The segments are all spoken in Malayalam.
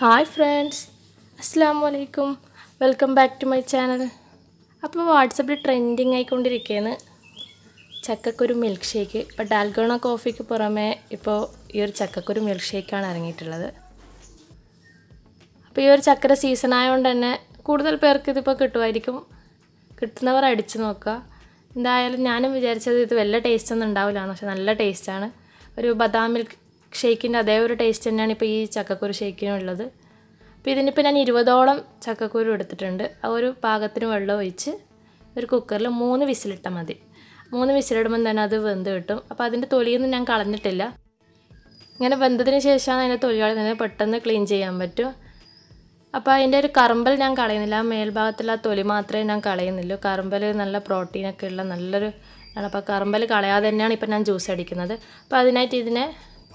ഹായ് ഫ്രണ്ട്സ് അസ്സാം വലൈക്കും welcome back to my channel അപ്പോൾ വാട്സപ്പിൽ ട്രെൻഡിങ് ആയിക്കൊണ്ടിരിക്കുകയാണ് ചക്കക്കൊരു മിൽക്ക് ഷേക്ക് ഇപ്പോൾ ഡാൽഗോണ കോഫിക്ക് പുറമേ ഇപ്പോൾ ഈ ഒരു ചക്കക്കൊരു മിൽക്ക് ഷേക്കാണ് ഇറങ്ങിയിട്ടുള്ളത്. അപ്പോൾ ഈ ഒരു ചക്കര സീസൺ ആയതുകൊണ്ട് തന്നെ കൂടുതൽ പേർക്ക് ഇതിപ്പോൾ കിട്ടുമായിരിക്കും. കിട്ടുന്നവർ അടിച്ചു നോക്കുക. എന്തായാലും ഞാനും വിചാരിച്ചത് ഇത് വല്ല ടേസ്റ്റ് ഒന്നും ഉണ്ടാവില്ല പക്ഷെ നല്ല ടേസ്റ്റാണ് ഒരു ബദാം മിൽക്ക് ഷേക്കിന്റെ അതേ ഒരു ടേസ്റ്റ് തന്നെയാണ് ഇപ്പോൾ ഈ ചക്കക്കുരു ഷേക്കിനും ഉള്ളത്. അപ്പോൾ ഇതിനിപ്പോൾ ഞാൻ ഇരുപതോളം ചക്കക്കുരു എടുത്തിട്ടുണ്ട്. ആ ഒരു പാകത്തിന് വെള്ളം ഒഴിച്ച് ഒരു കുക്കറിൽ മൂന്ന് വിസിലിട്ടാൽ മതി. മൂന്ന് വിസിലിടുമ്പോൾ തന്നെ അത് വെന്ത് കിട്ടും. അപ്പോൾ അതിന്റെ തൊലിയൊന്നും ഞാൻ കളഞ്ഞിട്ടില്ല. ഇങ്ങനെ വെന്തതിന് ശേഷമാണ് അതിന്റെ തൊലി തന്നെ പെട്ടെന്ന് ക്ലീൻ ചെയ്യാൻ പറ്റും. അപ്പോൾ അതിന്റെ ഒരു കറമ്പൽ ഞാൻ കളയുന്നില്ല. മേൽഭാഗത്തുള്ള തൊലി മാത്രമേ ഞാൻ കളയുന്നുള്ളൂ. കറമ്പൽ നല്ല പ്രോട്ടീനൊക്കെ ഉള്ള നല്ലൊരു അപ്പോൾ കറമ്പൽ കളയാതെ തന്നെയാണ് ഇപ്പോൾ ഞാൻ ജ്യൂസ് അടിക്കുന്നത്. അപ്പോൾ അതിനായിട്ട് ഇതിനെ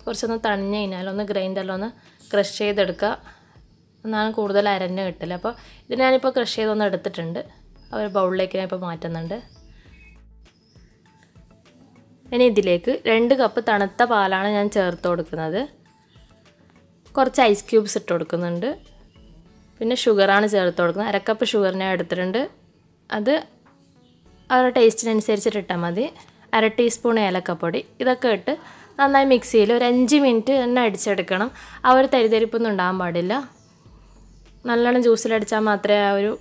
കുറച്ചൊന്ന് തണിഞ്ഞ് കഴിഞ്ഞാൽ ഒന്ന് ഗ്രൈൻഡറിലൊന്ന് ക്രഷ് ചെയ്തെടുക്കുക. എന്നാണ് കൂടുതൽ അരഞ്ഞ് കിട്ടൽ. അപ്പോൾ ഇത് ഞാനിപ്പോൾ ക്രഷ് ചെയ്തൊന്ന് എടുത്തിട്ടുണ്ട്. ഒരു ബൗളിലേക്ക് ഞാൻ ഇപ്പോൾ മാറ്റുന്നുണ്ട്. ഇനി ഇതിലേക്ക് രണ്ട് കപ്പ് തണുത്ത പാലാണ് ഞാൻ ചേർത്ത് കൊടുക്കുന്നത്. കുറച്ച് ഐസ് ക്യൂബ്സ് ഇട്ട് കൊടുക്കുന്നുണ്ട്. പിന്നെ ഷുഗറാണ് ചേർത്ത് കൊടുക്കുന്നത്. അരക്കപ്പ് ഷുഗർ ഞാൻ എടുത്തിട്ടുണ്ട്. അത് അവരുടെ ടേസ്റ്റിനനുസരിച്ചിട്ട് ഇട്ടാൽ മതി. അര ടീസ്പൂൺ ഏലക്കപ്പൊടി. ഇതൊക്കെ ഇട്ട് നന്നായി മിക്സിയിൽ ഒരു അഞ്ച് മിനിറ്റ് തന്നെ അടിച്ചെടുക്കണം. ആ ഒരു തരിതരിപ്പൊന്നും ഉണ്ടാകാൻ പാടില്ല. നല്ലോണം ജ്യൂസിലടിച്ചാൽ മാത്രമേ ആ ഒരു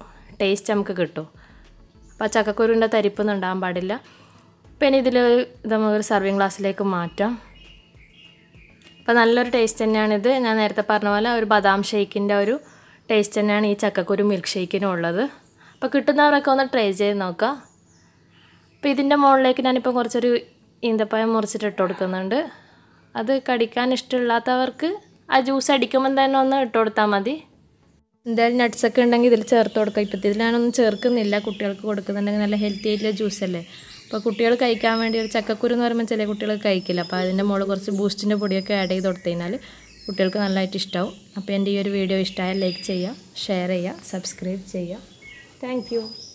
ടേസ്റ്റ് നമുക്ക് കിട്ടൂ. അപ്പോൾ ചക്കക്കുരുവിന്റെ തരിപ്പൊന്നും ഉണ്ടാകാൻ പാടില്ല. പിന്നെ ഇതിൽ ഇത് നമുക്കൊരു സർവിങ് ഗ്ലാസ്സിലേക്ക് മാറ്റാം. അപ്പോൾ നല്ലൊരു ടേസ്റ്റ് തന്നെയാണിത് ഞാൻ നേരത്തെ പറഞ്ഞ പോലെ ഒരു ബദാം ഷേക്കിന്റെ ഒരു ടേസ്റ്റ് തന്നെയാണ് ഈ ചക്കക്കുരു മിൽക്ക് ഷേക്കിനും ഉള്ളത്. അപ്പോൾ കിട്ടുന്നവരൊക്കെ ഒന്ന് ട്രൈ ചെയ്ത് നോക്കുക അപ്പോൾ ഇതിന്റെ മുകളിലേക്ക് ഞാനിപ്പോൾ കുറച്ചൊരു ഈന്തപ്പഴം മുറിച്ചിട്ട് ഇട്ട് കൊടുക്കുന്നുണ്ട്. അത് കടിക്കാൻ ഇഷ്ടമില്ലാത്തവർക്ക് ആ ജ്യൂസ് അടിക്കുമ്പം തന്നെ ഒന്ന് ഇട്ട് കൊടുത്താൽ മതി. എന്തായാലും നട്ട്സൊക്കെ ഉണ്ടെങ്കിൽ ഇതിൽ ചേർത്ത് കൊടുക്കാം. ഇപ്പം ഇതിൽ ഞാനൊന്നും ചേർക്കുന്നില്ല. കുട്ടികൾക്ക് കൊടുക്കുന്നുണ്ടെങ്കിൽ നല്ല ഹെൽത്തി ആയിട്ടുള്ള ജ്യൂസല്ലേ അപ്പോൾ കുട്ടികൾ കഴിക്കാൻ വേണ്ടി ഒരു ചക്കക്കുരു എന്ന് പറയുമ്പോൾ ചില കുട്ടികൾ കഴിക്കില്ല. അപ്പോൾ അതിന്റെ മുകളിൽ കുറച്ച് ബൂസ്റ്റിന്റെ പൊടിയൊക്കെ ആഡ് ചെയ്ത് കൊടുത്തു കഴിഞ്ഞാൽ കുട്ടികൾക്ക് നല്ലതായിട്ട് ഇഷ്ടമാവും അപ്പോൾ എന്റെ ഈ ഒരു വീഡിയോ ഇഷ്ടമായാൽ ലൈക്ക് ചെയ്യുക ഷെയർ ചെയ്യുക സബ്സ്ക്രൈബ് ചെയ്യുക. താങ്ക്